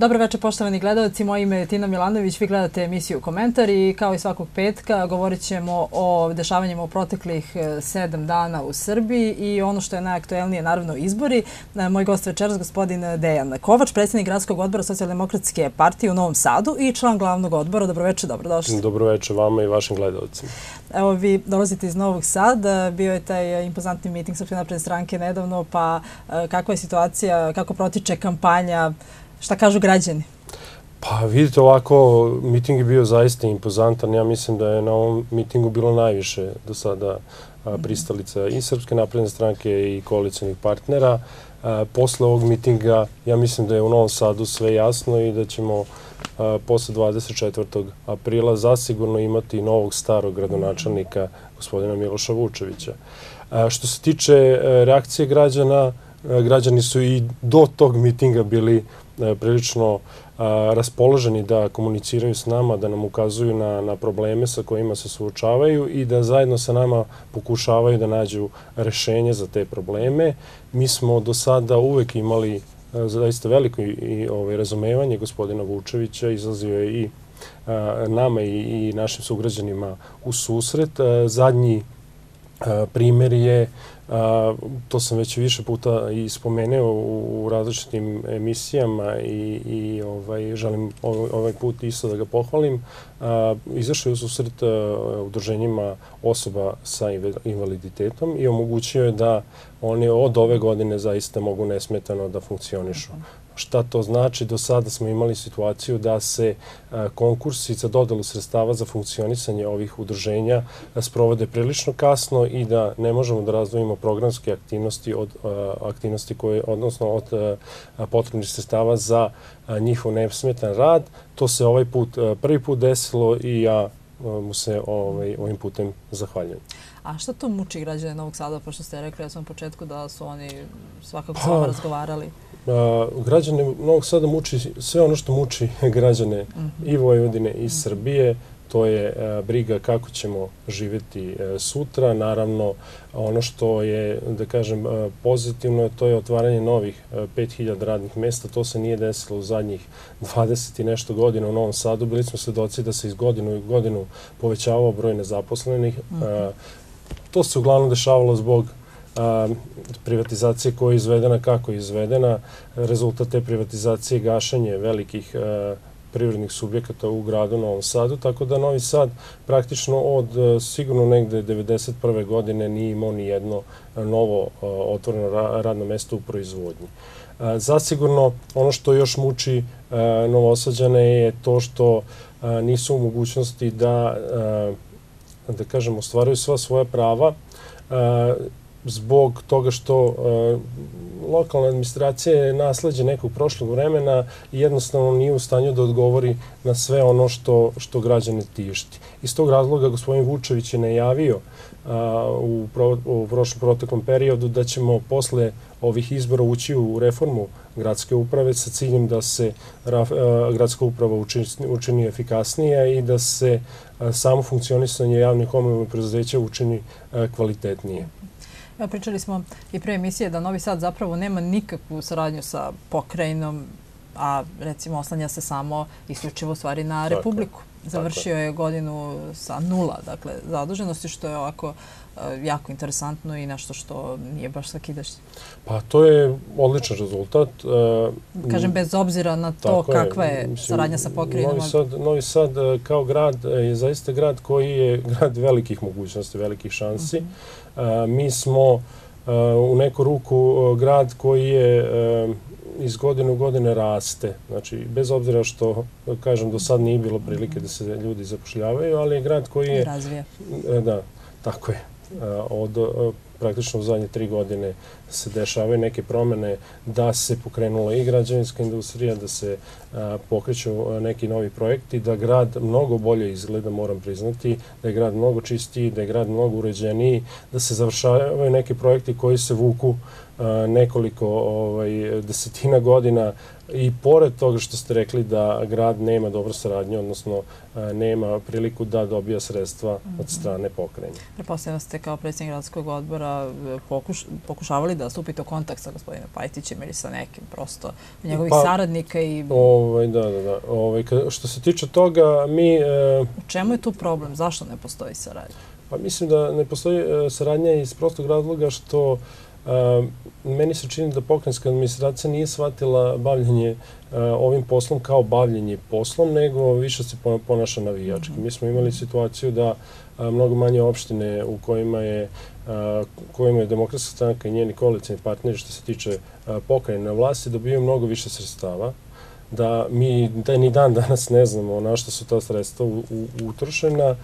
Dobro večer poštovani gledalci, moje ime je Tina Milanović, vi gledate emisiju Komentar i kao i svakog petka govorit ćemo o dešavanjima u proteklih e, sedam dana u Srbiji i ono što je najaktuelnije, naravno izbori. E, moj gost večeras gospodin Dejan Kovač, predsjednik Gradskog odbora Socijaldemokratske partije u Novom Sadu i član glavnog odbora. Dobroveče, dobrodošli. Dobroveče vama i vašim gledalcima. Evo vi dolazite iz Novog Sada, bio je taj impozantni miting Srpske napredne stranke nedavno, pa e, kakva je situacija, kako protiče kampanja, Šta kažu građani? Pa vidite ovako, miting je bio zaista impozantan. Ja mislim da je na ovom mitingu bilo najviše do sada pristalica i Srpske napredne stranke i koalicijnih partnera. Posle ovog mitinga ja mislim da je u Novom Sadu sve jasno i da ćemo posle 24. aprila zasigurno imati novog starog gradonačelnika gospodina Miloša Vučevića. Što se tiče e, reakcije građana, e, građani su i do tog mitinga bili E, prilično raspoloženi da komuniciraju s nama, da nam ukazuju na, na probleme sa kojima se suočavaju i da zajedno sa nama pokušavaju da nađu rešenje za te probleme. Mi smo do sada uvek imali e, zaista veliko i, i ovaj, razumevanje gospodina Vučevića, izlazio je i a, nama i, i našim sugrađanima u susret. Zadnji primer je A, to sam već više puta i spomenuo u, u različitim emisijama i, i ovaj, želim ovaj put isto da ga pohvalim. A, izašao je u susret udruženjima osoba sa invaliditetom i omogućio je da oni od ove godine zaista mogu nesmetano da funkcionišu. Šta to znači? Do sada smo imali situaciju da se e, konkursi za dodelu sredstava za funkcionisanje ovih udruženja e, sprovode prilično kasno i da ne možemo da razdvojimo programske aktivnosti od e, aktivnosti koje, odnosno od potrebnih sredstava za njihov nesmetan rad. To se ovaj put, prvi put desilo i ja mu se ovaj, ovim putem zahvaljujem. A šta to muči građane Novog Sada, pošto ste rekli ja sam na početku da su oni svakako pa, razgovarali? građane Novog Sada muči sve ono što muči građane i Vojvodine i Srbije. To je briga kako ćemo živeti e, sutra. Naravno, ono što je, da kažem, pozitivno, to je otvaranje novih 5000 radnih mesta. To se nije desilo u zadnjih 20 i nešto godina u Novom Sadu. Bili smo svedoci da se iz godinu u godinu povećavao broj nezaposlenih. To se uglavnom dešavalo zbog a, privatizacije koja je izvedena, kako je izvedena. Rezultat te privatizacije je gašanje velikih a, privrednih subjekata u gradu Novom Sadu, tako da Novi Sad praktično od sigurno negde 1991. godine nije imao ni jedno novo otvoreno radno mesto u proizvodnji. Zasigurno ono što još muči novosađane je to što nisu u mogućnosti da da kažem, ostvaraju sva svoja prava zbog toga što uh, lokalna administracija je nasledđe nekog prošlog vremena i jednostavno nije u stanju da odgovori na sve ono što, što građane tišti. Iz tog razloga gospodin Vučević je najavio uh, u, pro, u prošlom proteklom periodu da ćemo posle ovih izbora ući u reformu gradske uprave sa ciljem da se raf, uh, gradska uprava učini, učini efikasnije i da se uh, samo funkcionisanje javnih komunalnih preduzeća učini uh, kvalitetnije. Evo, pričali smo i pre emisije da Novi Sad zapravo nema nikakvu saradnju sa pokrajinom, a recimo oslanja se samo isključivo stvari na Tako Republiku. Završio je. godinu sa nula, dakle, zaduženosti, što je ovako e, jako interesantno i nešto što nije baš sakidašnje. Pa to je odličan rezultat. E, Kažem, bez obzira na to kakva je, je saradnja sa pokrajinom. Novi Sad, Novi Sad e, kao grad je zaista grad koji je grad velikih mogućnosti, velikih šansi. Mm -hmm Mi smo u neku ruku grad koji je iz godine u godine raste. Znači, bez obzira što, kažem, do sad nije bilo prilike da se ljudi zapošljavaju, ali je grad koji je... Razvija. E, da, tako je. Od praktično u zadnje tri godine se dešavaju neke promene da se pokrenula i građevinska industrija, da se a, pokreću neki novi projekti, da grad mnogo bolje izgleda, moram priznati, da je grad mnogo čistiji, da je grad mnogo uređeniji, da se završavaju neki projekti koji se vuku nekoliko ovaj, desetina godina i pored toga što ste rekli da grad nema dobro saradnje, odnosno nema priliku da dobija sredstva od mhm. strane pokrajine. Prepostavljamo ste kao predsjednik gradskog odbora pokuš, pokušavali da stupite u kontakt sa gospodinom Pajtićem ili sa nekim prosto njegovih pa, saradnika i... Ovaj, da, da, da. Ovaj, što se tiče toga, mi... E, u čemu je tu problem? Zašto ne postoji saradnja? Pa mislim da ne postoji e, saradnja iz prostog razloga što meni se čini da pokrenjska administracija nije shvatila bavljanje a, ovim poslom kao bavljanje poslom, nego više se ponaša navijački. Mi smo imali situaciju da a, mnogo manje opštine u kojima je kojima je demokratska stranka i njeni koalicijni partneri što se tiče pokrajine na vlasti dobijaju mnogo više sredstava da mi da ni dan danas ne znamo na što su ta sredstva utrošena.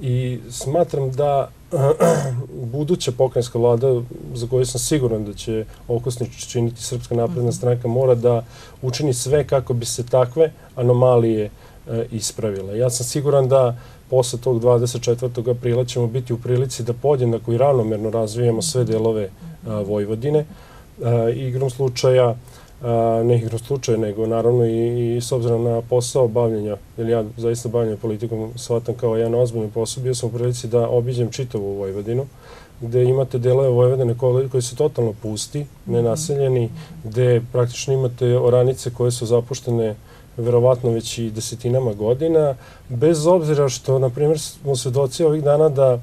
I smatram da buduća pokrajinska vlada, za koju sam siguran da će okosni činiti Srpska napredna mhm. stranka, mora da učini sve kako bi se takve anomalije e, ispravile. Ja sam siguran da posle tog 24. aprila ćemo biti u prilici da podjednako i ravnomerno razvijamo sve delove e, Vojvodine. E, igrom slučaja ne igrom slučaja, nego naravno i, i s obzirom na posao bavljenja, jer ja zaista bavljanje politikom shvatam kao jedan ozbiljni posao, bio sam u prilici da obiđem čitavu Vojvodinu, gde imate delove Vojvodine koji, koji su totalno pusti, nenaseljeni, gde praktično imate oranice koje su zapuštene verovatno već i desetinama godina, bez obzira što, na primjer, smo svedoci ovih dana da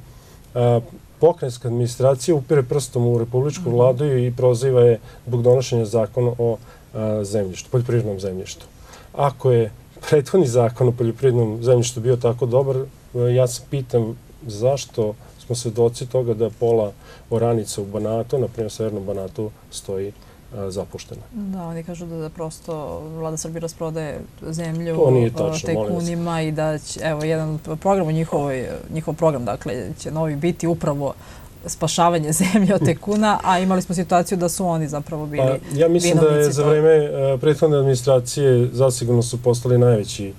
a, pokrenjska administracija upire prstom u republičku mhm. vladu i proziva je zbog donošenja zakona o a, zemljištu, poljoprivrednom zemljištu. Ako je prethodni zakon o poljoprivrednom zemljištu bio tako dobar, ja se pitam zašto smo svedoci toga da pola oranica u Banatu, na primjer severnom Banatu, stoji zapuštena. Da, oni kažu da, da prosto vlada Srbije rasprodaje zemlju tačno, tajkunima i da će, evo, jedan program u njihovoj, njihov program, dakle, će novi biti upravo spašavanje zemlje od tekuna, a imali smo situaciju da su oni zapravo bili pa, Ja mislim da je za vreme prethodne administracije zasigurno su postali najveći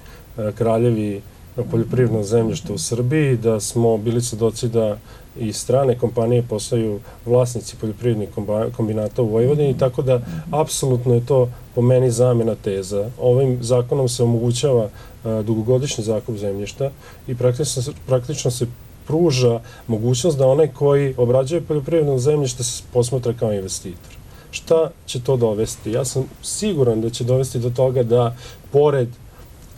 kraljevi poljoprivrednog zemljišta u Srbiji, da smo bili svedoci da i strane kompanije postaju vlasnici poljoprivrednih kombinata u Vojvodini, tako da apsolutno je to po meni zamena teza. Ovim zakonom se omogućava dugogodišnji zakup zemljišta i praktično, praktično se pruža mogućnost da onaj koji obrađuje poljoprivredno zemljište se posmatra kao investitor. Šta će to dovesti? Ja sam siguran da će dovesti do toga da pored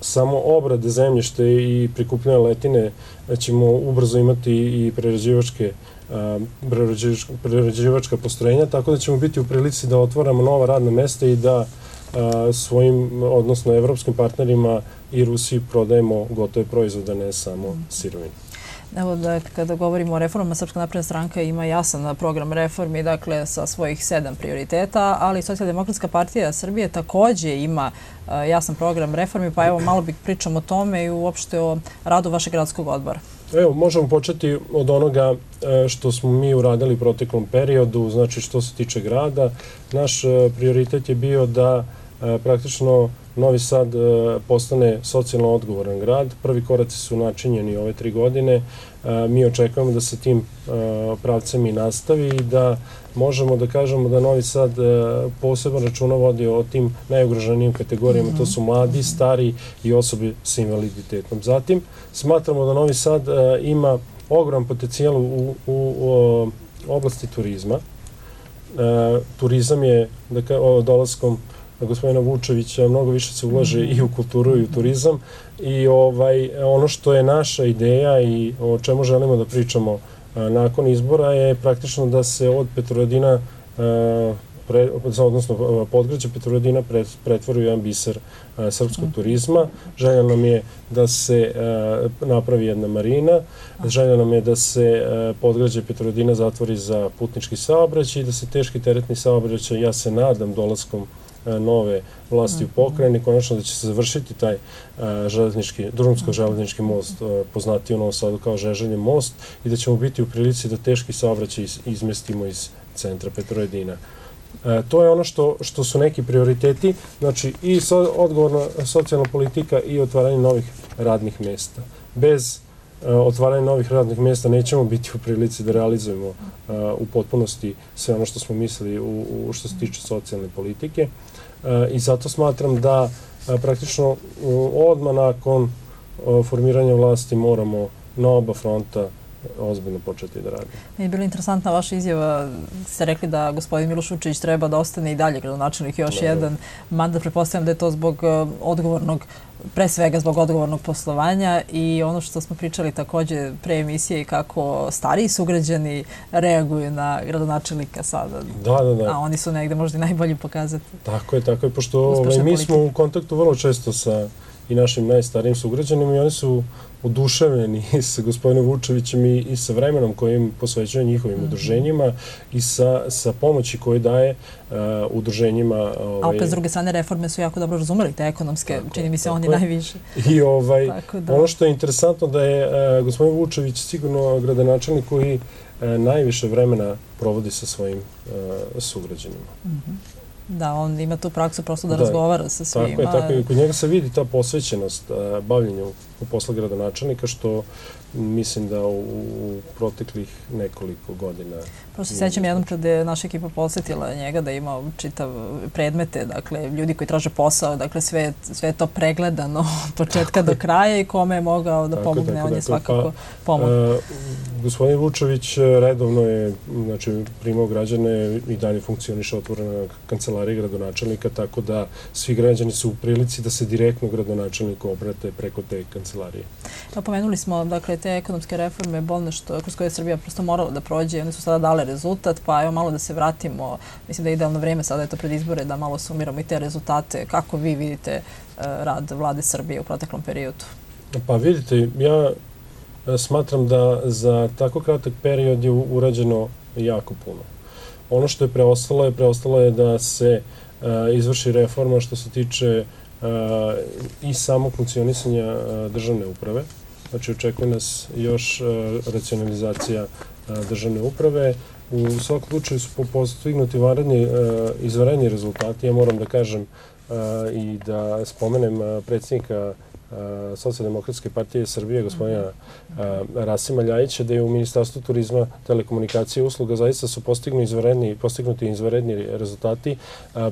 samo obrade zemljište i prikupljene letine ćemo ubrzo imati i prerađivačke prerađivačka postrojenja, tako da ćemo biti u prilici da otvoramo nova radna mesta i da svojim, odnosno evropskim partnerima i Rusiji prodajemo gotove proizvode, ne samo sirovine. Evo da kada govorimo o reformama, Srpska napredna stranka ima jasan program reformi, dakle sa svojih sedam prioriteta, ali Socijaldemokratska partija Srbije takođe ima e, jasan program reformi, pa evo malo bih pričam o tome i uopšte o radu vašeg gradskog odbora. Evo, možemo početi od onoga e, što smo mi uradili u proteklom periodu, znači što se tiče grada. Naš e, prioritet je bio da praktično Novi Sad e, postane socijalno odgovoran grad. Prvi koraci su načinjeni ove tri godine. E, mi očekujemo da se tim e, pravcem i nastavi i da možemo da kažemo da Novi Sad posebno računa vodi o tim najugroženijim kategorijama, to su mladi, stari i osobe sa invaliditetom. Zatim, smatramo da Novi Sad ima ogrom potencijal u, u, u oblasti turizma. Turizam je, da ka, dolaskom gospodina Vučevića mnogo više se ulaže i u kulturu i u turizam i ovaj ono što je naša ideja i o čemu želimo da pričamo nakon izbora je praktično da se od Petroradina pre, odnosno podgrađa Petroradina pretvori u jedan biser srpskog mhm. turizma. Želja nam je da se napravi jedna marina, želja nam je da se podgrađe Petroradina zatvori za putnički saobraćaj i da se teški teretni saobraćaj, ja se nadam, dolaskom nove vlasti u pokrajini, konačno da će se završiti taj e, železnički, drumsko-železnički most, e, poznati u Novom Sadu kao Žeželje most i da ćemo biti u prilici da teški saobraćaj izmestimo iz centra Petrojedina. E, to je ono što, što su neki prioriteti, znači i odgovorna socijalna politika i otvaranje novih radnih mesta. Bez otvaranja novih radnih mesta nećemo biti u prilici da realizujemo u potpunosti sve ono što smo mislili u, u što se tiče socijalne politike. E, i zato smatram da e, praktično odmah nakon formiranja vlasti moramo na oba fronta ozbiljno početi da radi. Je bila interesantna vaša izjava, ste rekli da gospodin Miloš Vučević treba da ostane i dalje gradonačelnik još da, jedan mandat, prepostavljam da je to zbog uh, odgovornog pre svega zbog odgovornog poslovanja i ono što smo pričali takođe pre emisije i kako stariji sugrađani reaguju na gradonačelnika sada. Da, da, da. A oni su negde možda i najbolji pokazati. Tako je, tako je, pošto ovaj, mi smo u kontaktu vrlo često sa i našim najstarijim sugrađanima i oni su oduševljeni sa gospodinom Vučevićem i, i sa vremenom kojim posvećuje njihovim mm -hmm. udruženjima i sa, sa pomoći koje daje uh, udruženjima. Ovaj, A opet s druge strane reforme su jako dobro razumeli te ekonomske, tako, čini mi se oni je. najviše. I ovaj, da. ono što je interesantno da je uh, gospodin Vučević sigurno gradonačelnik koji uh, najviše vremena provodi sa svojim uh, sugrađanima. Mm -hmm. Da, on ima tu praksu prosto da, da razgovara sa svima. Tako je, tako je. Kod njega se vidi ta posvećenost uh, bavljenju u posla gradonačelnika, što mislim da u, u proteklih nekoliko godina Prosto se sećam jednom kada je naša ekipa posetila njega da ima čitav predmete, dakle, ljudi koji traže posao, dakle, sve, sve je to pregledano od početka do kraja i kome je mogao da tako, pomogne, tako, on je dakle, svakako pa, pomogao. Uh, gospodin Vučević redovno je, znači, primao građane i dalje funkcioniše otvorena kancelarija gradonačelnika, tako da svi građani su u prilici da se direktno gradonačelniku obrate preko te kancelarije. Pa pomenuli smo, dakle, te ekonomske reforme, bolne što, kroz koje je Srbija prosto morala da prođe, one su sada dale rezultat, pa evo malo da se vratimo, mislim da je idealno vreme sada je to pred izbore da malo sumiramo i te rezultate. Kako vi vidite e, rad vlade Srbije u proteklom periodu? Pa vidite, ja e, smatram da za tako kratak period je urađeno jako puno. Ono što je preostalo je preostalo je da se uh, izvrši reforma što se tiče i samog funkcionisanja državne uprave. Znači, očekuje nas još racionalizacija državne uprave, U svakom slučaju su postignuti uh, izvaredni rezultati. Ja moram da kažem uh, i da spomenem uh, predsjednika Socialdemokratske partije Srbije, gospodina Rasima Ljajića, da je u Ministarstvu turizma, telekomunikacije i usluga zaista su postignuti izvaredni, postignuti izvaredni rezultati.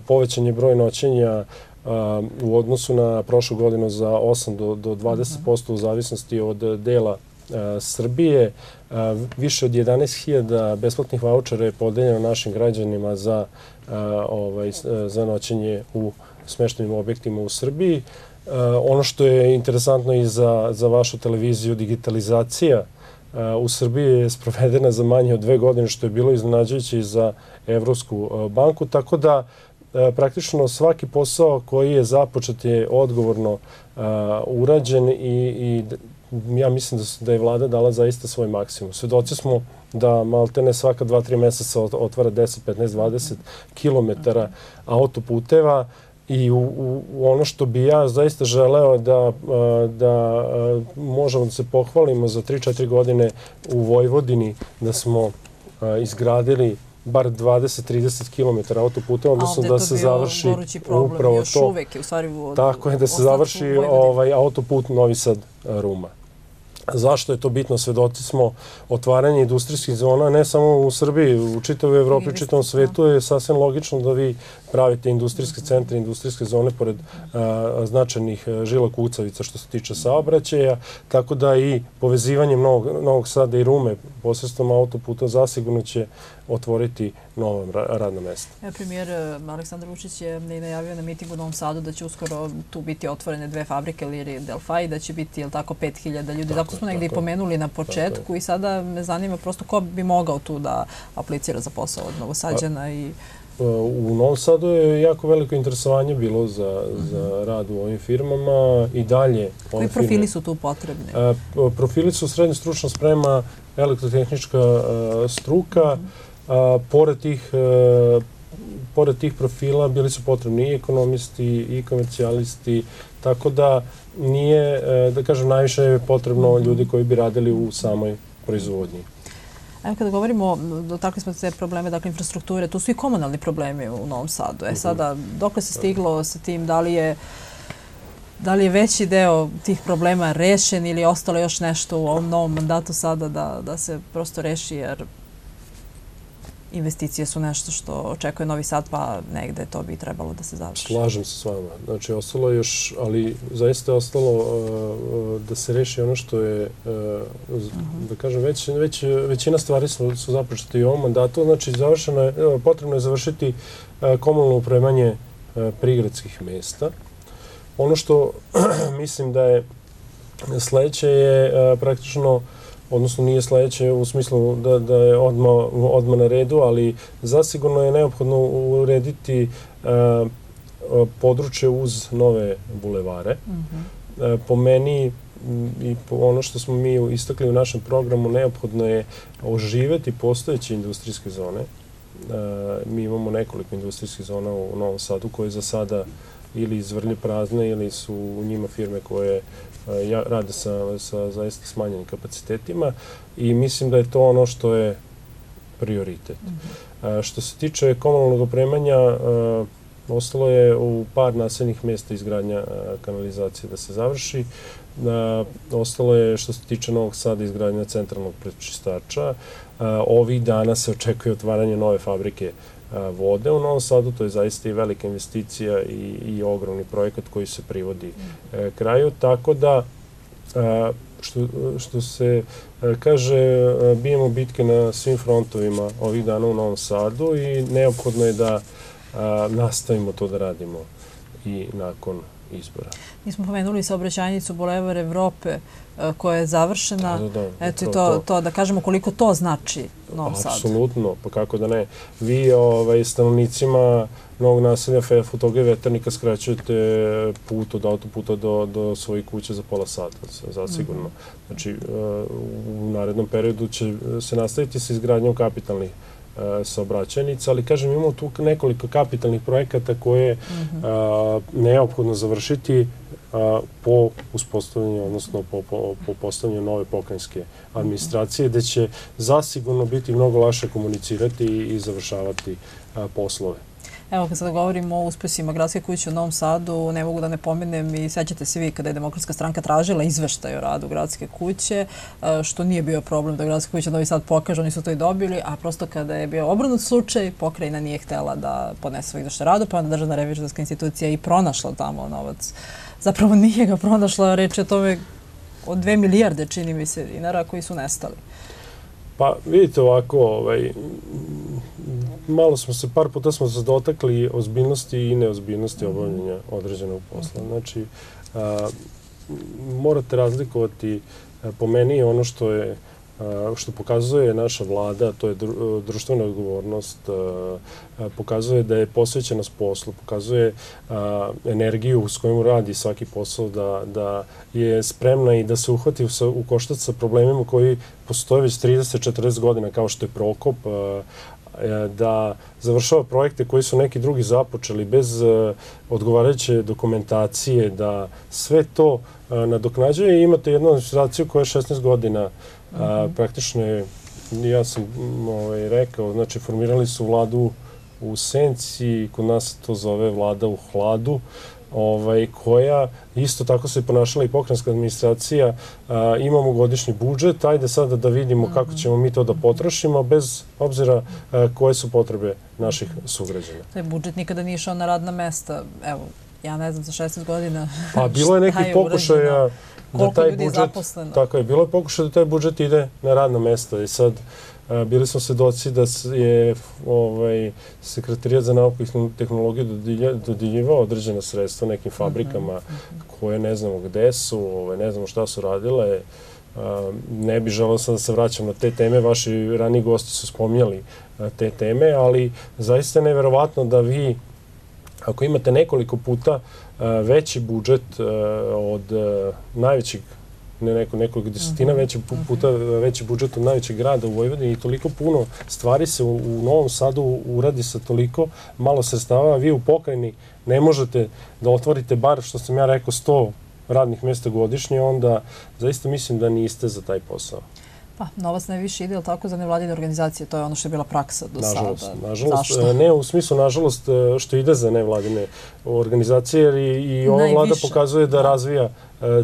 Povećan je broj noćenja u odnosu na prošlu godinu za 8 do, do 20% u zavisnosti od dela Srbije. Više od 11.000 besplatnih vouchera je podeljeno našim građanima za, ovaj, za noćenje u smeštenim objektima u Srbiji. Ono što je interesantno i za, za vašu televiziju, digitalizacija u Srbiji je sprovedena za manje od dve godine, što je bilo iznenađujuće i za Evropsku banku, tako da praktično svaki posao koji je započet je odgovorno urađen i, i ja mislim da, da je vlada dala zaista svoj maksimum. Svedoci smo da maltene svaka dva, tri meseca otvara 10, 15, 20 kilometara autoputeva i u, u, ono što bi ja zaista želeo da, da možemo da se pohvalimo za 3-4 godine u Vojvodini da smo izgradili bar 20-30 km autoputa, odnosno da se završi upravo to. Uvek u stvari, tako je, da se završi ovaj autoput Novi Sad Ruma. Zašto je to bitno? Svedoci smo otvaranje industrijskih zona ne samo u Srbiji, u čitavoj Evropi, u čitavom svetu je sasvim logično da vi pravite industrijske centre, industrijske zone pored a, značajnih žila kucavica što se tiče saobraćaja, tako da i povezivanje Novog, Novog Sada i Rume posredstvom autoputa zasigurno će otvoriti nova radna mesta. Ja, premijer Aleksandar Vučić je najavio na mitingu u Novom Sadu da će uskoro tu biti otvorene dve fabrike Liri Delfaj, da će biti, jel tako, 5000 ljudi. Tako, smo negde i pomenuli na početku i sada me zanima prosto ko bi mogao tu da aplicira za posao od Novosađana i U Novom Sadu je jako veliko interesovanje bilo za, za rad u ovim firmama i dalje. Koji profili firme, su tu potrebni? profili su srednja stručna sprema, elektrotehnička struka, a, pored tih pored tih profila bili su potrebni i ekonomisti i komercijalisti, tako da nije, da kažem, najviše je potrebno ljudi koji bi radili u samoj proizvodnji. Evo kada govorimo, dotakli smo te probleme, dakle infrastrukture, tu su i komunalni problemi u Novom Sadu. E sada, dokle se stiglo sa tim, da li je Da li je veći deo tih problema rešen ili je ostalo još nešto u ovom novom mandatu sada da, da se prosto reši jer investicije su nešto što očekuje Novi Sad, pa negde to bi trebalo da se završi. Slažem se s vama. Znači, ostalo je još, ali zaista je ostalo uh, da se reši ono što je, uh, da kažem, već, već većina stvari su, su započete i u ovom mandatu. Znači, završeno je, potrebno je završiti uh, komunalno upremanje uh, prigradskih mesta. Ono što mislim da je sledeće je uh, praktično odnosno nije sledeće u smislu da, da je odma, odma na redu, ali zasigurno je neophodno urediti uh, područje uz nove bulevare. Mm -hmm. po meni i po ono što smo mi istakli u našem programu, neophodno je oživeti postojeće industrijske zone. mi imamo nekoliko industrijskih zona u Novom Sadu koje za sada ili izvrlje prazne ili su u njima firme koje ja, rade sa, sa zaista smanjenim kapacitetima i mislim da je to ono što je prioritet. Mm -hmm. Što se tiče komunalnog opremanja, ostalo je u par naseljenih mesta izgradnja kanalizacije da se završi. Ostalo je što se tiče Novog Sada izgradnja centralnog prečistača. Ovih dana se očekuje otvaranje nove fabrike vode u Novom Sadu, to je zaista i velika investicija i, i ogromni projekat koji se privodi e, kraju, tako da što, što se kaže, bijemo bitke na svim frontovima ovih dana u Novom Sadu i neophodno je da nastavimo to da radimo i nakon izbora. Mi smo pomenuli saobraćajnicu Bolevar Evrope koja je završena. Da, da, da, Eto i to, to, da kažemo koliko to znači Novom Sadu. Apsolutno, pa kako da ne. Vi ovaj, stanovnicima novog naselja Futoga i Veternika skraćujete put od autoputa do, do svojih kuća za pola sata, zasigurno. -hmm. Znači, u narednom periodu će se nastaviti sa izgradnjom kapitalnih E, saobraćajnica, ali kažem imamo tu nekoliko kapitalnih projekata koje je mm -hmm. neophodno završiti a, po uspostavljanju, odnosno po, po, po postavljanju nove pokrajinske administracije, gde će zasigurno biti mnogo laše komunicirati i, i završavati a, poslove. Evo, kad sada govorimo o uspesima gradske kuće u Novom Sadu, ne mogu da ne pomenem i sećate se vi kada je Demokratska stranka tražila izveštaj o radu gradske kuće, e, što nije bio problem da gradska kuća Novi Sad pokaže, oni su to i dobili, a prosto kada je bio obranut slučaj, pokrajina nije htela da podnese svoj izveštaj radu, pa onda državna revizorska institucija i pronašla tamo novac. Zapravo nije ga pronašla, reč je o tome od dve milijarde, čini mi se, dinara koji su nestali. Pa vidite ovako, ovaj, malo smo se, par puta smo se dotakli ozbiljnosti i neozbiljnosti mhm. obavljanja određenog posla. Znači, a, morate razlikovati po meni ono što je što pokazuje naša vlada, to je društvena odgovornost, pokazuje da je posvećenost poslu, pokazuje energiju s kojom radi svaki posao, da, da je spremna i da se uhvati u, u koštac sa problemima koji postoje već 30-40 godina, kao što je Prokop, da završava projekte koji su neki drugi započeli bez odgovarajuće dokumentacije, da sve to nadoknađuje. I imate jednu administraciju koja je 16 godina A, praktično je, ja sam ovaj, rekao, znači formirali su vladu u senci, kod nas to zove vlada u hladu, ovaj, koja isto tako se ponašala i pokrenjska administracija. A, imamo godišnji budžet, ajde sada da vidimo kako mhm. ćemo mi to da potrošimo, bez obzira a, koje su potrebe naših sugrađana. Taj budžet nikada nije išao na radna mesta. Evo, ja ne znam, za 16 godina Pa bilo je neki pokušaja da taj budžet, zaposleno. Tako je, bilo je pokušaj da taj budžet ide na radno mesto i sad bili smo svedoci da je ovaj, sekretarijat za nauku i tehnologiju dodiljivao određena sredstva nekim mhm, fabrikama -huh. koje ne znamo gde su, ovaj, ne znamo šta su radile. A, ne bi želeo sad da se vraćam na te teme, vaši rani gosti su spominjali te teme, ali zaista je neverovatno da vi ako imate nekoliko puta veći budžet od najvećeg ne neko, nekog desetina mhm. veći puta veći budžet od najvećeg grada u Vojvodini i toliko puno stvari se u, u Novom Sadu uradi sa toliko malo sredstava, vi u pokrajini ne možete da otvorite bar, što sam ja rekao, 100 radnih mesta godišnje, onda zaista mislim da niste za taj posao. Pa, novac najviše ide, ali tako, za nevladine organizacije, to je ono što je bila praksa do nažalost, sada. Nažalost, Zašto? E, ne u smislu, nažalost, e, što ide za nevladine organizacije, jer i, i ova najviše. vlada pokazuje da, da. razvija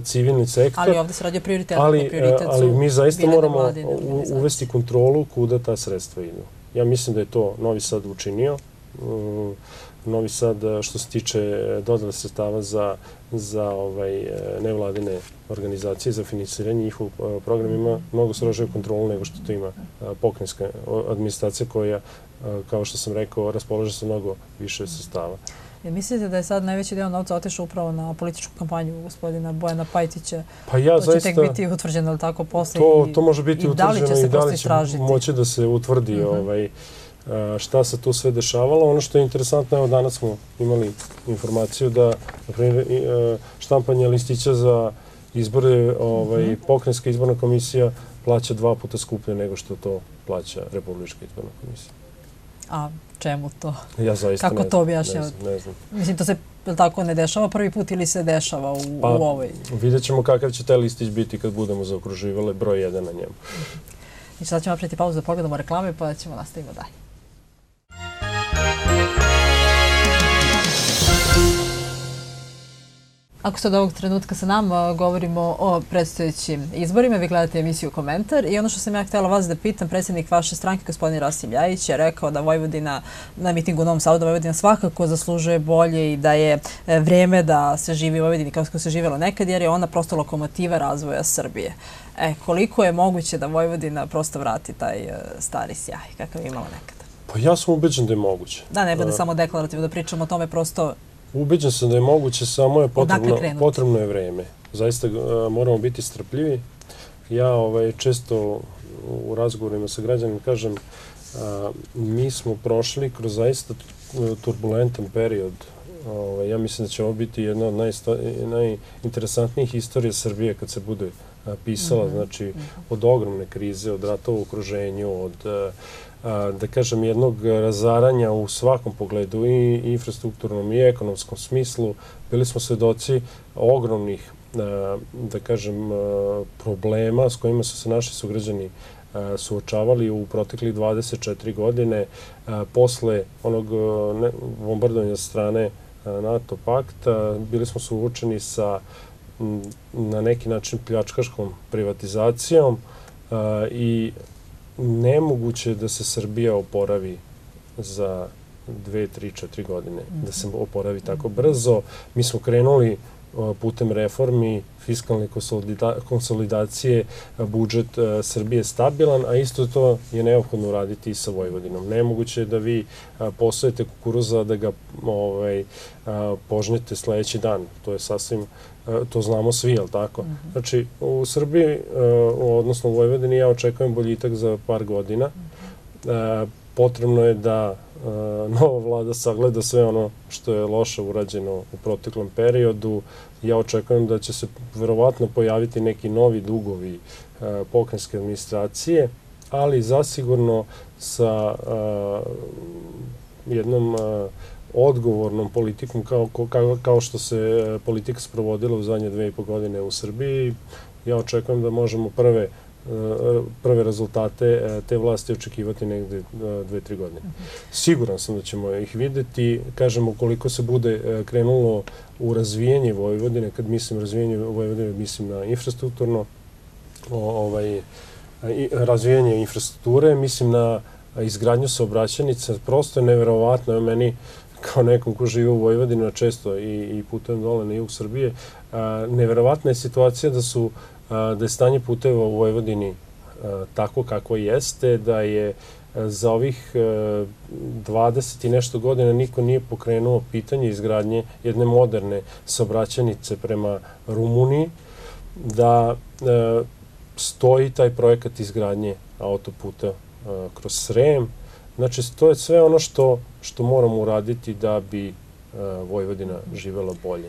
civilni sektor. Ali ovde se radi o prioritetu. Ali, prioritet ali mi zaista moramo u, uvesti kontrolu kuda ta sredstva idu. Ja mislim da je to Novi Sad učinio. Uh, Novi Sad što se tiče dodale sredstava za, za ovaj, nevladine organizacije, za finansiranje njihov program ima mnogo srožaju kontrolu nego što to ima pokrenjska administracija koja, kao što sam rekao, raspolaže sa mnogo više sredstava. Je mislite da je sad najveći deo novca otišao upravo na političku kampanju gospodina Bojana Pajtića? Pa ja to zaista... će tek biti utvrđeno, ali tako posle? To, to može biti utvrđeno i da li će moći da se utvrdi uh mhm. -huh. ovaj, šta se tu sve dešavalo. Ono što je interesantno, evo danas smo imali informaciju da, na primjer, štampanje listića za izbore, ovaj, uh mhm. -huh. pokrenjska izborna komisija plaća dva puta skuplje nego što to plaća Republička izborna komisija. A čemu to? Ja zaista Kako ne, to objašnjava? Ne ne znam. Mislim, to se tako ne dešava prvi put ili se dešava u, pa, u ovoj? Vidjet ćemo kakav će taj listić biti kad budemo zaokruživali broj 1 na njemu. I sad ćemo napraviti pauzu da pogledamo reklame pa ćemo nastavimo dalje. Ako od ovog trenutka sa nama, govorimo o predstojećim izborima. Vi gledate emisiju Komentar i ono što sam ja htjela vas da pitam, predsjednik vaše stranke, gospodin Rasim Ljajić, je rekao da Vojvodina na mitingu u Novom Sadu, da Vojvodina svakako zaslužuje bolje i da je e, vreme da se živi u Vojvodini kao što se živjelo nekad, jer je ona prosto lokomotiva razvoja Srbije. E, koliko je moguće da Vojvodina prosto vrati taj e, stari sjaj kakav je imala nekad? Pa ja sam ubeđen da je moguće. Da, ne bude samo deklarativno da pričamo o tome, prosto Ubeđen sam da je moguće, samo je potrebno, potrebno je vreme. Zaista uh, moramo biti strpljivi. Ja ovaj, često u razgovorima sa građanima kažem uh, mi smo prošli kroz zaista turbulentan period. Ovaj, ja mislim da će ovo biti jedna od najinteresantnijih istorija Srbije kad se bude pisala, -hmm. znači mhm. od ogromne krize, od ratova u okruženju, od da kažem, jednog razaranja u svakom pogledu i infrastrukturnom i ekonomskom smislu. Bili smo svedoci ogromnih, da kažem, problema s kojima su se naši sugrađani suočavali u proteklih 24 godine posle onog bombardovanja strane NATO pakta. Bili smo suočeni sa na neki način pljačkaškom privatizacijom i nemoguće da se Srbija oporavi za dve, tri, četiri godine, da se oporavi tako brzo. Mi smo krenuli putem reformi, fiskalne konsolidacije, budžet Srbije stabilan, a isto to je neophodno uraditi i sa Vojvodinom. Nemoguće je da vi postojete kukuruza da ga ovaj, požnete sledeći dan. To je sasvim to znamo svi, jel tako? Mhm. Znači, u Srbiji, odnosno u Vojvodini, ja očekujem boljitak za par godina. Potrebno je da nova vlada sagleda sve ono što je loše urađeno u proteklom periodu. Ja očekujem da će se verovatno pojaviti neki novi dugovi pokrenjske administracije, ali zasigurno sa jednom odgovornom politikom kao, kao, kao što se e, politika sprovodila u zadnje dve i po godine u Srbiji. Ja očekujem da možemo prve e, prve rezultate e, te vlasti očekivati negde dve, tri godine. Siguran sam da ćemo ih videti. Kažem, ukoliko se bude krenulo u razvijenje Vojvodine, kad mislim razvijenje Vojvodine, mislim na infrastrukturno, ovaj, razvijenje infrastrukture, mislim na izgradnju saobraćenica, prosto je neverovatno. Meni kao nekom ko žive u Vojvodini, često i, i putujem dole na jug Srbije, a, neverovatna je situacija da su a, da je stanje puteva u Vojvodini a, tako kako jeste, da je za ovih 20 i nešto godina niko nije pokrenuo pitanje izgradnje jedne moderne saobraćanice prema Rumuniji, da stoji taj projekat izgradnje autoputa kroz Srem, Znači, to je sve ono što, što moramo uraditi da bi uh, Vojvodina živela bolje.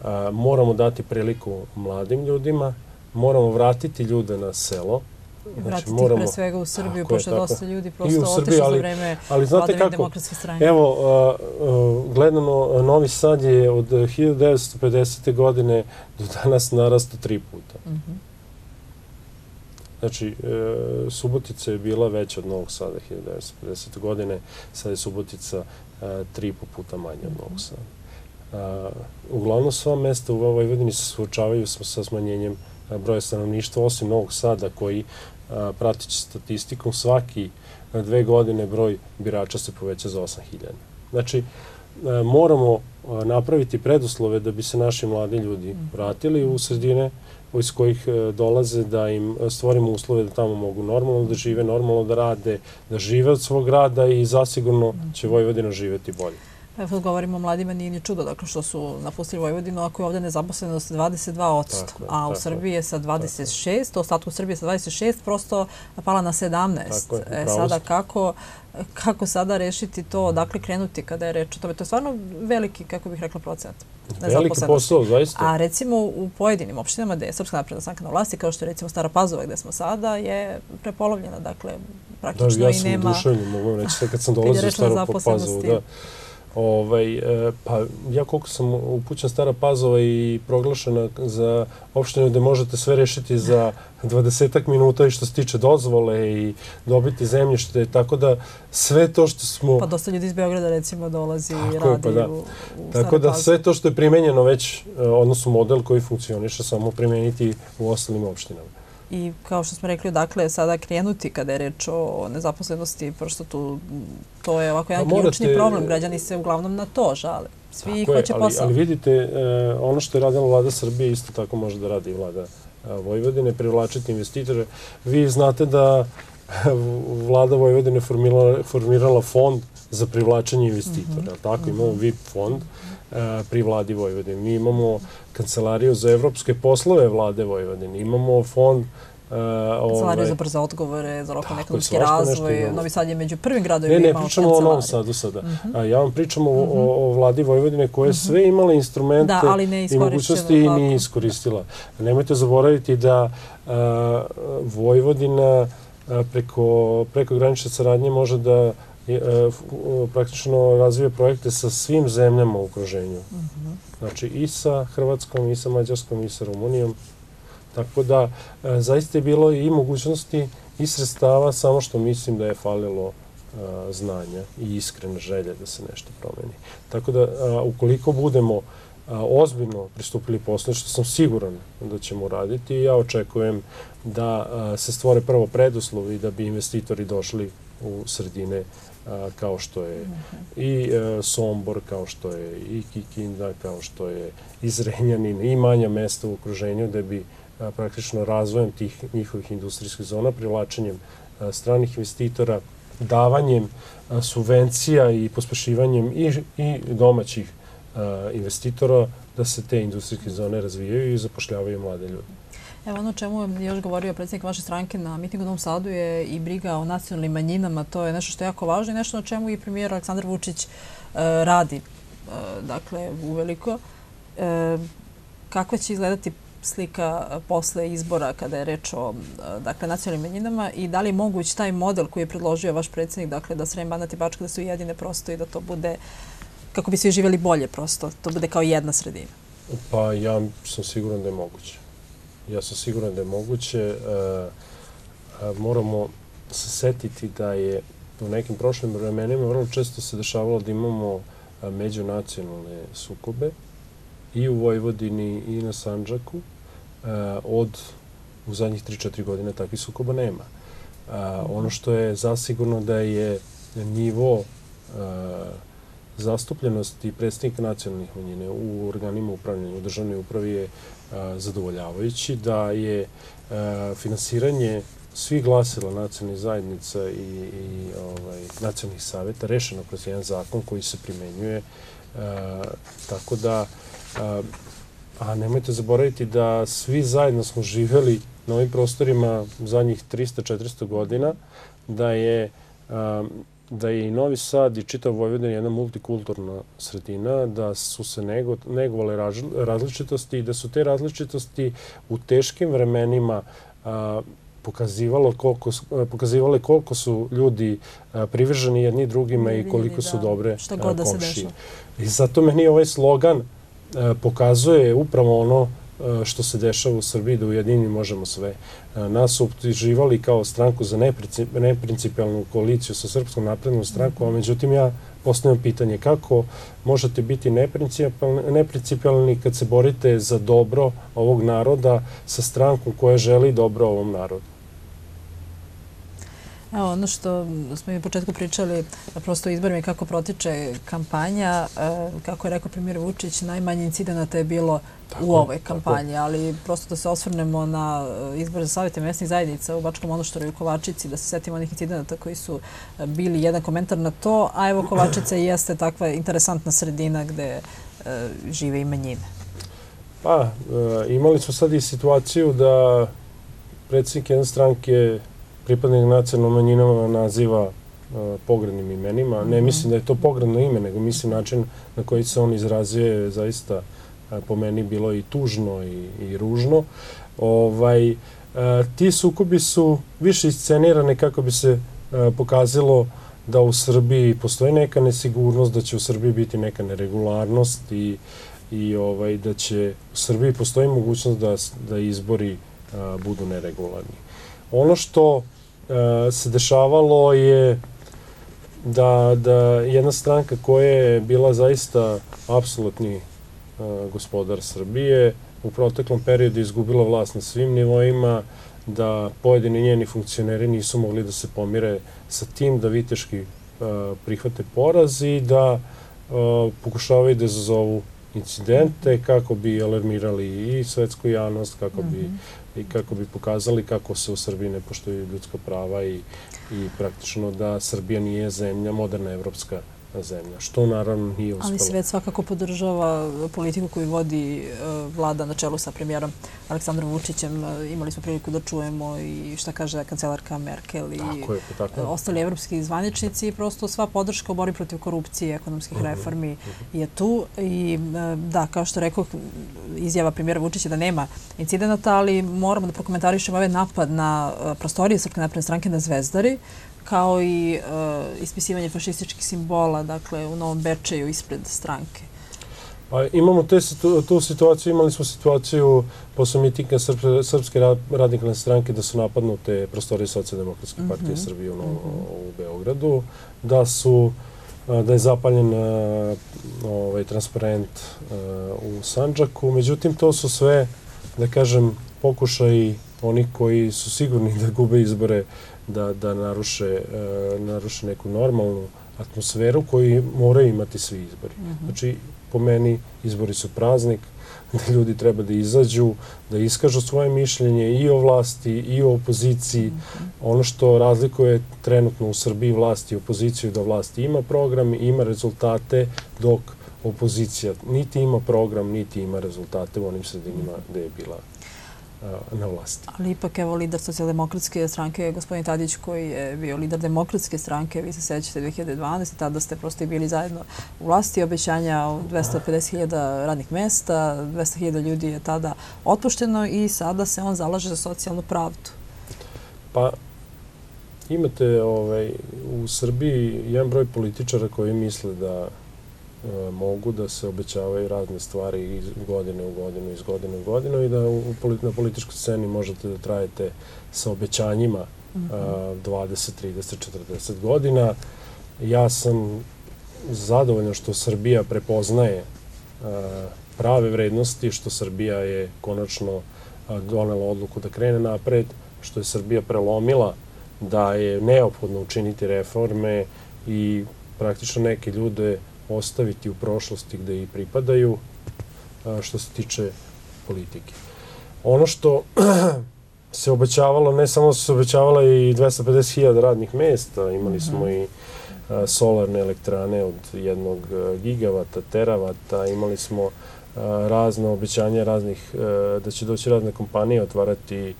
Uh, moramo dati priliku mladim ljudima, moramo vratiti ljude na selo, Znači, vratiti moramo, pre svega u Srbiju, pošto je dosta ljudi prosto otišlo za vreme ali znate kako, demokratske stranke. Evo, uh, uh, gledano, Novi Sad je od 1950. godine do danas narasto tri puta. Uh mhm. Znači, e, Subotica je bila veća od Novog Sada 1950. godine, sada je Subotica e, tri po puta manja od Novog Sada. E, uglavnom sva mesta u Vojvodini se suočavaju sa smanjenjem broja stanovništva, osim Novog Sada koji, pratići statistikom, svaki na dve godine broj birača se poveća za 8000. Znači, e, moramo e, napraviti preduslove da bi se naši mladi ljudi vratili u sredine iz kojih e, dolaze, da im stvorimo uslove da tamo mogu normalno da žive, normalno da rade, da žive od svog rada i zasigurno će Vojvodina živeti bolje. Evo govorimo o mladima, nije ni čudo dakle, što su napustili Vojvodinu ako je ovde nezaposlenost 22%, a u Srbiji je sa 26, u ostatku Srbije sa 26, prosto pala na 17. e, sada kako, kako sada rešiti to, dakle krenuti kada je reč o tome? To je stvarno veliki, kako bih rekla, procent. Veliki posao, zaista. A recimo u pojedinim opštinama gde je Srpska napredna stranka na vlasti, kao što je recimo Stara Pazova gde smo sada, je prepolovljena, dakle praktično da, ja i nema... Da, ja sam udušen, mogu reći, kad sam dolazio u Staru Pazovu, da Ovaj, e, pa ja koliko sam upućen Stara Pazova i proglašena za opštinu gde možete sve rešiti za 20 minuta i što se tiče dozvole i dobiti zemljište, tako da sve to što smo... Pa dosta ljudi iz Beograda recimo dolazi i radi pa da. u, u Tako da sve to što je primenjeno već, e, odnosno model koji funkcioniše, samo primeniti u ostalim opštinama i kao što smo rekli, dakle, sada krenuti kada je reč o nezaposlenosti, prosto tu, to je ovako jedan morate, ključni problem. Građani se uglavnom na to žale. Svi hoće je, ali, posao. Ali vidite, e, ono što je radila vlada Srbije isto tako može da radi i vlada e, Vojvodine, privlačiti investitore. Vi znate da vlada Vojvodine formirala, formirala fond za privlačenje investitora. Mm -hmm. Tako, imamo VIP fond uh, pri vladi Vojvodine. Mi imamo kancelariju za evropske poslove vlade Vojvodine. Imamo fond Uh, ovaj, za brze odgovore, za lokalni ekonomski razvoj. Novi Sad je među prvim gradovima Ne, ne, pričamo o Novom Sadu sada. Mhm. A ja vam pričam -huh. o, o mhm. vladi Vojvodine koja je mhm. sve imala instrumente da, i mogućnosti i nije iskoristila. Nemojte zaboraviti da uh, Vojvodina preko, preko granične saradnje može da E, praktično razvije projekte sa svim zemljama u okruženju. Znači i sa Hrvatskom, i sa Mađarskom, i sa Rumunijom. Tako da e, zaista je bilo i mogućnosti i sredstava, samo što mislim da je falilo e, znanja i iskrene želje da se nešto promeni. Tako da ukoliko budemo ozbiljno pristupili poslu, što sam siguran da ćemo raditi, ja očekujem da se stvore prvo preduslovi da bi investitori došli u sredine kao što je i e, Sombor, kao što je i Kikinda, kao što je i Zrenjanin i manja mesta u okruženju gde bi praktično razvojem tih njihovih industrijskih zona, privlačenjem stranih investitora, davanjem subvencija i pospešivanjem i, i domaćih investitora da se te industrijske zone razvijaju i zapošljavaju mlade ljude. Evo ono čemu je još govorio predsjednik vaše stranke na mitingu u Novom Sadu je i briga o nacionalnim manjinama. To je nešto što je jako važno i nešto na čemu i premijer Aleksandar Vučić e, radi. E, dakle, uveliko. E, kakva će izgledati slika posle izbora kada je reč o dakle, nacionalnim manjinama i da li je moguć taj model koji je predložio vaš predsjednik, dakle da Srem, Banat i Bačka da su jedine prosto i da to bude kako bi svi živjeli bolje prosto, to bude kao jedna sredina? Pa ja sam siguran da je moguće. Ja sam siguran da je moguće. E, e, moramo se setiti da je u nekim prošlim vremenima vrlo često se dešavalo da imamo e, međunacionalne sukobe i u Vojvodini i na Sanđaku. Od u zadnjih 3-4 godine takvih sukoba nema. Ono što je zasigurno da je nivo zastupljenosti predstavnika nacionalnih manjine u organima upravljanja u državnoj upravi je zadovoljavajući, da je finansiranje svih glasila nacionalnih zajednica i, i ovaj, nacionalnih saveta rešeno kroz jedan zakon koji se primenjuje. tako da, a nemojte zaboraviti da svi zajedno smo živeli na ovim prostorima zadnjih 300-400 godina, da je da je i Novi Sad i čitav Vojvodina jedna multikulturna sredina, da su se nego, negovale različitosti i da su te različitosti u teškim vremenima a, pokazivalo koliko, pokazivale koliko su ljudi privrženi jedni drugima i koliko su da, dobre da komšije. I zato meni ovaj slogan pokazuje upravo ono što se dešava u Srbiji, da ujedini možemo sve. Nas su optuživali kao stranku za neprincipijalnu koaliciju sa Srpskom naprednom strankom, a međutim ja postavljam pitanje kako možete biti neprincipijalni kad se borite za dobro ovog naroda sa strankom koja želi dobro ovom narodu? Evo, ono što smo i u početku pričali, prosto izborima i kako protiče kampanja, e, kako je rekao premijer Vučić, najmanje incidenata je bilo tako, u ovoj kampanji, tako. ali prosto da se osvrnemo na e, izbor za savjete mesnih zajednica u Bačkom Monoštoru i u Kovačici, da se setimo onih incidenata koji su e, bili jedan komentar na to, a evo Kovačica jeste takva interesantna sredina gde žive i manjine. Pa, imali smo sad i situaciju da predsjednik jedne stranke pripadnik nacionalnom manjinama naziva uh, pogrednim imenima. Ne mhm. mislim da je to pogredno ime, nego mislim način na koji se on izrazio je zaista uh, po meni bilo i tužno i, i ružno. Ovaj, uh, ti sukobi su više iscenirane kako bi se pokazalo da u Srbiji postoji neka nesigurnost, da će u Srbiji biti neka neregularnost i, i ovaj, da će u Srbiji postoji mogućnost da, da izbori budu neregularni. Ono što E, se dešavalo je da, da jedna stranka koja je bila zaista apsolutni uh, gospodar Srbije u proteklom periodu izgubila vlast na svim nivoima, da pojedini njeni funkcioneri nisu mogli da se pomire sa tim, da viteški uh, prihvate poraz i da pokušavaju da izazovu incidente kako bi alarmirali i svetsku javnost, kako bi mm -hmm i kako bi pokazali kako se u Srbiji ne poštuju ljudska prava i, i praktično da Srbija nije zemlja, moderna evropska zemlja, što naravno nije uspelo. Ali svet svakako podržava politiku koju vodi e, vlada na čelu sa premijerom Aleksandrom Vučićem. E, imali smo priliku da čujemo i šta kaže kancelarka Merkel i tako je, tako je. ostali evropski zvaničnici. Prosto sva podrška u borbi protiv korupcije i ekonomskih mhm, reformi mhm. je tu. I e, da, kao što rekao, izjava premijera Vučića da nema incidenata, ali moramo da prokomentarišemo ovaj napad na prostorije Srpske napredne stranke na Zvezdari kao i uh, ispisivanje fašističkih simbola, dakle, u Novom Bečeju ispred stranke. Pa imamo te, tu situaciju, imali smo situaciju posle mitinga Srpske, Srpske radikalne stranke da su napadnute prostorije Socialdemokratske mm -hmm. partije Srbije u, mm -hmm. u Beogradu, da su da je zapaljen ovaj, transparent u Sanđaku. Međutim, to su sve, da kažem, pokušaj oni koji su sigurni da gube izbore da, da naruše, uh, naruše neku normalnu atmosferu koju moraju imati svi izbori. Mm -hmm. Znači, po meni, izbori su praznik, da ljudi treba da izađu, da iskažu svoje mišljenje i o vlasti i o opoziciji. Mm -hmm. Ono što razlikuje trenutno u Srbiji vlasti i opoziciju da vlasti ima program, ima rezultate, dok opozicija niti ima program, niti ima rezultate u onim sredinima gde je bila na vlasti. Ali ipak, evo, lider socijaldemokratske stranke, gospodin Tadić, koji je bio lider demokratske stranke, vi se sećate 2012. Tada ste prosto i bili zajedno u vlasti obećanja o 250.000 radnih mesta, 200.000 ljudi je tada otpušteno i sada se on zalaže za socijalnu pravdu. Pa, imate ovaj, u Srbiji jedan broj političara koji misle da mogu da se obećavaju razne stvari iz godine u godinu, iz godine u godinu i da u, na političkoj sceni možete da trajete sa obećanjima mm -hmm. 20, 30, 40 godina. Ja sam zadovoljan što Srbija prepoznaje a, e, prave vrednosti, što Srbija je konačno a, donela odluku da krene napred, što je Srbija prelomila da je neophodno učiniti reforme i praktično neke ljude ostaviti u prošlosti gde i pripadaju što se tiče politike. Ono što se obećavalo, ne samo se obećavala i 250.000 radnih mesta, imali smo mhm. i solarne elektrane od jednog gigavata, teravata, imali smo razne obećanja raznih, da će doći razne kompanije otvarati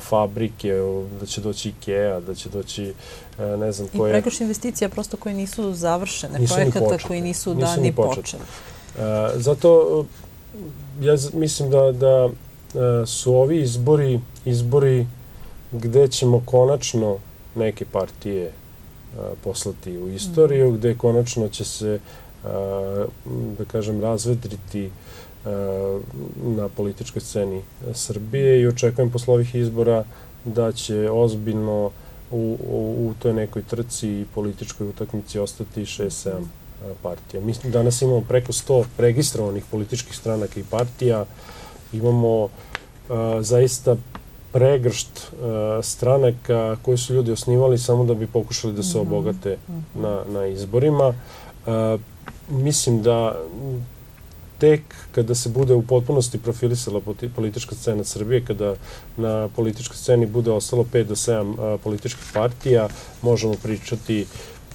fabrike, da će doći Ikea, da će doći ne znam koje... I prekoš investicija prosto koje nisu završene, nisu projekata koji nisu, nisu da ni počeli. Zato ja mislim da, da su ovi izbori, izbori gde ćemo konačno neke partije poslati u istoriju, mm. gde konačno će se da kažem razvedriti na političkoj sceni Srbije i očekujem posle ovih izbora da će ozbiljno u, u, u toj nekoj trci i političkoj utakmici ostati 6-7 partija. Mi danas imamo preko 100 registrovanih političkih stranaka i partija, imamo a, zaista pregršt uh, stranaka koje su ljudi osnivali samo da bi pokušali da se mhm. obogate -hmm. na, na izborima. Uh, mislim da tek kada se bude u potpunosti profilisala politička scena Srbije, kada na političkoj sceni bude ostalo 5 do 7 političkih partija, možemo pričati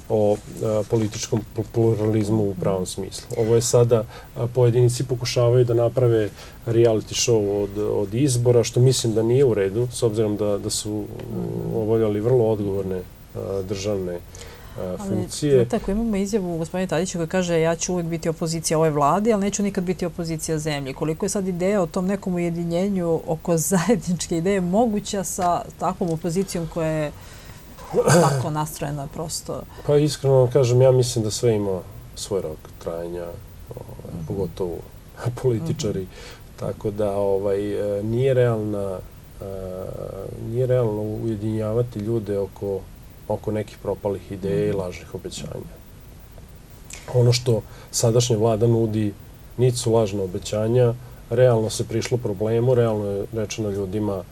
o a, političkom pluralizmu u pravom smislu. Ovo je sada, a, pojedinici pokušavaju da naprave reality show od, od izbora, što mislim da nije u redu, s obzirom da, da su obavljali vrlo odgovorne a, državne funkcije. Ali, tako, imamo izjavu gospodina Tadića koja kaže ja ću uvek biti opozicija ovoj vladi, ali neću nikad biti opozicija zemlji. Koliko je sad ideja o tom nekom ujedinjenju oko zajedničke ideje moguća sa takvom opozicijom koja je tako nastrojena prosto? Pa iskreno kažem, ja mislim da sve ima svoj rok trajanja, ovaj, mm -hmm. pogotovo političari. Mm -hmm. Tako da ovaj, e, nije realna e, nije realno ujedinjavati ljude oko oko nekih propalih ideja i mhm. lažnih obećanja. Ono što sadašnja vlada nudi, niti su lažne obećanja, realno se prišlo problemu, realno je rečeno ljudima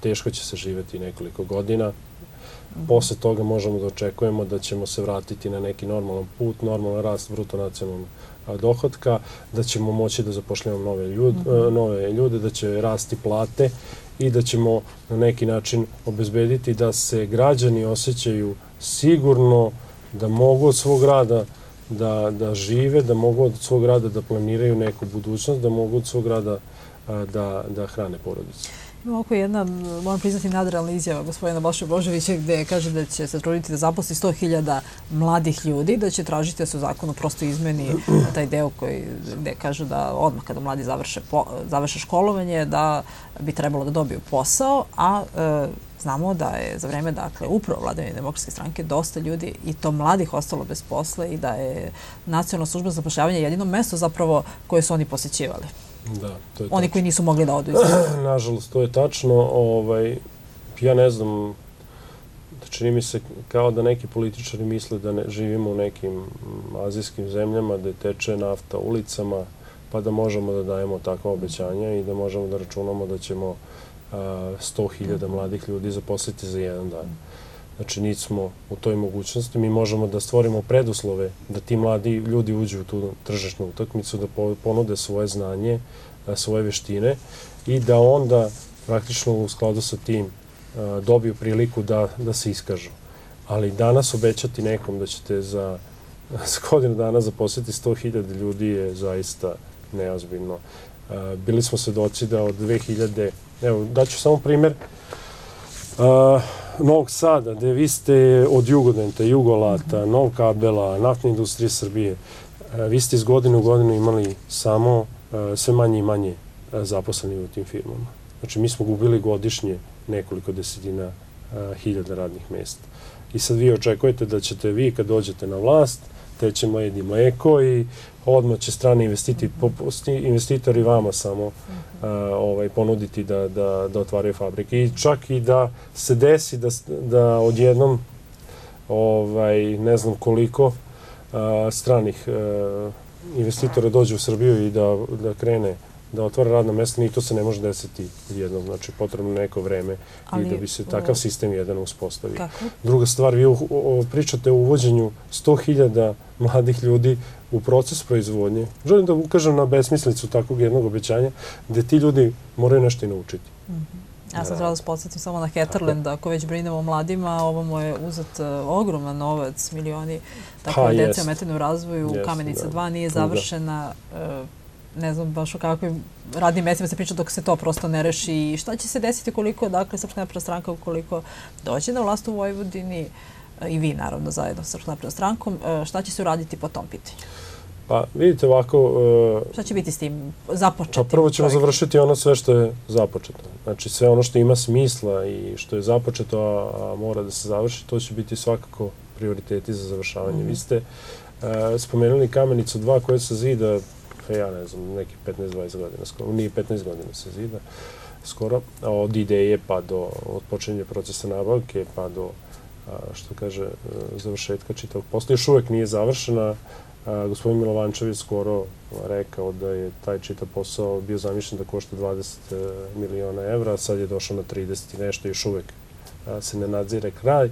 teško će se živeti nekoliko godina. Mhm. Posle toga možemo da očekujemo da ćemo se vratiti na neki normalan put, normalan rast bruto nacionalnog dohodka, da ćemo moći da zapošljamo nove ljude, mm -hmm. nove ljude, da će rasti plate i da ćemo na neki način obezbediti da se građani osjećaju sigurno da mogu od svog rada da, da žive, da mogu od svog rada da planiraju neku budućnost, da mogu od svog rada da, da hrane porodice. Oko jedna, moram priznati, nadrealna izjava gospodina Balša Božovića gde kaže da će se truditi da zaposli 100.000 mladih ljudi, da će tražiti da se u zakonu prosto izmeni taj deo koji, gde kažu da odmah kada mladi završe, po, završe školovanje, da bi trebalo da dobiju posao, a e, znamo da je za vreme, dakle, upravo vladavine demokratske stranke dosta ljudi i to mladih ostalo bez posla i da je nacionalna služba za zapošljavanje jedino mesto zapravo koje su oni posećivali. Da, to je Oni tačno. koji nisu mogli da odu Nažalost, to je tačno. Ovaj, ja ne znam, čini mi se kao da neki političari misle da ne živimo u nekim azijskim zemljama gde teče nafta ulicama, pa da možemo da dajemo takva obećanja i da možemo da računamo da ćemo a, 100.000 mladih ljudi zaposliti za jedan dan. Znači, nismo u toj mogućnosti. Mi možemo da stvorimo preduslove da ti mladi ljudi uđu u tu tržišnu utakmicu, da ponude svoje znanje, svoje veštine i da onda praktično u skladu sa tim dobiju priliku da, da se iskažu. Ali danas obećati nekom da ćete za, za godinu dana zaposliti 100.000 ljudi je zaista neozbiljno. Bili smo svedoci da od 2000, evo daću samo primer, Novog Sada, gde vi ste od Jugodenta, Jugolata, Novog kabela, naftne industrije Srbije, vi ste iz godine u godinu imali samo sve manje i manje zaposleni u tim firmama. Znači, mi smo gubili godišnje nekoliko desetina hiljada radnih mesta. I sad vi očekujete da ćete vi, kad dođete na vlast, teće med i mleko i odmah će strani investitori, investitori vama samo uh, ovaj, ponuditi da, da, da otvaraju fabrike. I čak i da se desi da, da odjednom ovaj, ne znam koliko uh, stranih uh, investitora dođe u Srbiju i da, da krene da otvara radno mesto, ni to se ne može desiti jednom, znači potrebno neko vreme Ali, i da bi se takav sistem jedan uspostavio. Druga stvar, vi u, o, pričate o uvođenju 100.000 mladih ljudi u proces proizvodnje. Želim da ukažem na besmislicu takvog jednog obećanja, gde ti ljudi moraju nešto i naučiti. Mm -hmm. Ja sam trebala da spodsjetim samo na Heterland, ako već brinemo o mladima, ovo mu je uzet uh, ogroman novac, milioni, tako pa, dece u razvoju, jest, Kamenica 2 da. nije završena, uh, ne znam baš o kakvim radnim mestima se priča dok se to prosto ne reši i šta će se desiti koliko, dakle, Srpska napredna stranka ukoliko dođe na vlast u Vojvodini i vi naravno zajedno sa Srpskom naprednom strankom, e, šta će se uraditi po tom pitanju? Pa vidite ovako... Uh, šta će biti s tim započetim? Pa prvo ćemo projektom? završiti ono sve što je započeto. Znači sve ono što ima smisla i što je započeto, a, a mora da se završi, to će biti svakako prioriteti za završavanje. Mm. Vi ste uh, spomenuli Kamenicu 2 koja se zida ja ne znam, neki 15-20 godina skoro, nije 15 godina se zida skoro, od ideje pa do od počinjenja procesa nabavke pa do što kaže završetka čitavog posla. Još uvek nije završena, gospodin Milovančević skoro rekao da je taj čitav posao bio zamišljen da košta 20 miliona evra, sad je došao na 30 i nešto, još uvek se ne nadzire kraj.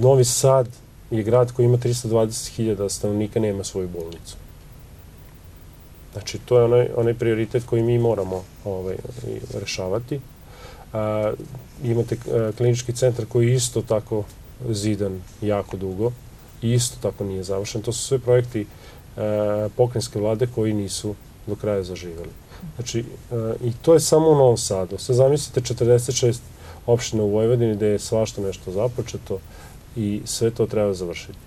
Novi Sad je grad koji ima 320.000 stanovnika, nema svoju bolnicu. Znači, to je onaj, onaj prioritet koji mi moramo ovaj, rešavati. A, imate a, klinički centar koji isto tako zidan jako dugo i isto tako nije završen. To su sve projekti a, pokrenjske vlade koji nisu do kraja zaživeli. Znači, a, i to je samo u Novom Sadu. Sve zamislite 46 opština u Vojvodini gde je svašta nešto započeto i sve to treba završiti.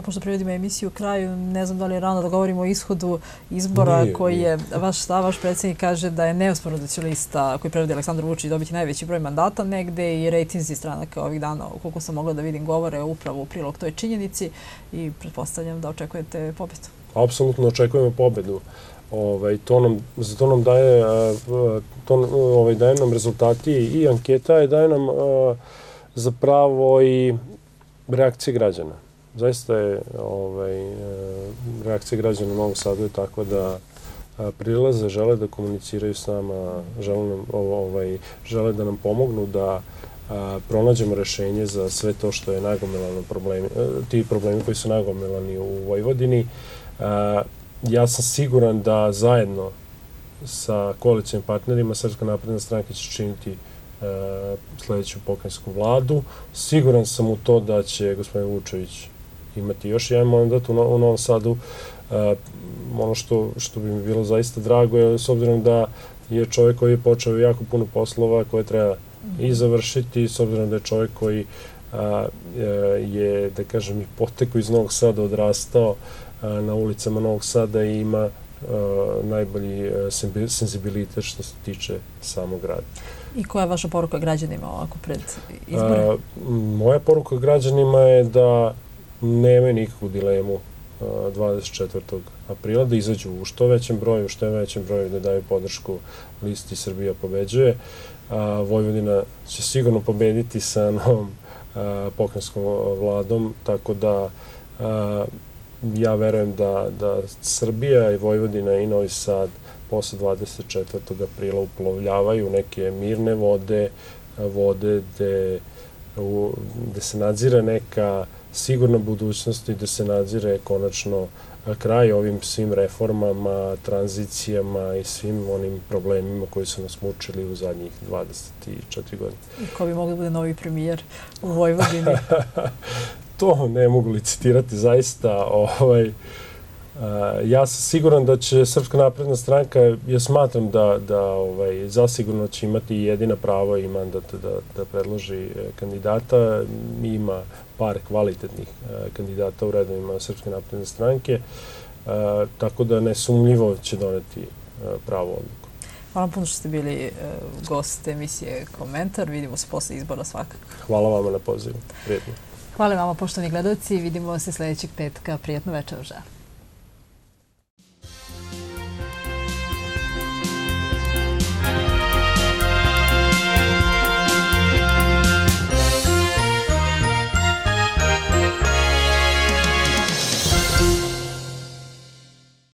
A pošto privodimo emisiju kraju, ne znam da li je rano da govorimo o ishodu izbora nije, koji je, vaš stav, vaš predsjednik kaže da je neosporno da će lista koji prevodi Aleksandar Vučić dobiti najveći broj mandata negde i rejtinzi stranaka ovih dana, koliko sam mogla da vidim, govore upravo u prilog toj činjenici i pretpostavljam da očekujete pobedu. Apsolutno očekujemo pobedu. Ovaj, to nam, za to nam daje, to, ovaj, daje nam rezultati i anketa i daje nam zapravo i reakcije građana zaista je ovaj, e, reakcija građana u Novom Sadu je takva da prilaze, žele da komuniciraju s nama, žele, nam, ovaj, žele da nam pomognu da a, pronađemo rešenje za sve to što je nagomilano problemi, e, ti problemi koji su nagomilani u Vojvodini. Ja sam siguran da zajedno sa koalicijnim partnerima Srpska napredna stranka će činiti e, sledeću pokrajinsku vladu. Siguran sam u to da će gospodin Vučević imati još jedan mandat u, u Novom Sadu. Uh, ono što, što bi mi bilo zaista drago je s obzirom da je čovjek koji je počeo jako puno poslova koje treba i mhm. završiti, s obzirom da je čovjek koji a, e, je, da kažem, i poteko iz Novog Sada odrastao a, na ulicama Novog Sada i ima a, najbolji senzibilitet što se tiče samog grada. I koja je vaša poruka građanima ovako pred izbore? A, moja poruka građanima je da nemaju nikakvu dilemu 24. aprila da izađu u što većem broju, u što većem broju da daju podršku listi Srbija pobeđuje. A, Vojvodina će sigurno pobediti sa novom pokrajinskom vladom, tako da a, ja verujem da, da Srbija i Vojvodina i Novi Sad posle 24. aprila uplovljavaju neke mirne vode, vode gde, gde se nadzira neka sigurna budućnost i da se nadzire konačno kraj ovim svim reformama, tranzicijama i svim onim problemima koji su nas mučili u zadnjih 24 godine. I ko bi mogli da bude novi premijer u Vojvodini? to ne mogu licitirati zaista. Ovaj, ja sam siguran da će Srpska napredna stranka, ja smatram da, da ovaj, zasigurno će imati jedina pravo i mandat da, da predloži e, kandidata. Ima par kvalitetnih e, kandidata u redovima Srpske napredne stranke, e, tako da nesumljivo će doneti pravo odluku. Hvala puno što ste bili gost emisije Komentar. Vidimo se posle izbora svakako. Hvala vama na pozivu. Prijetno. Hvala vama, poštovani gledalci. Vidimo se sledećeg petka. Prijetno večer želim.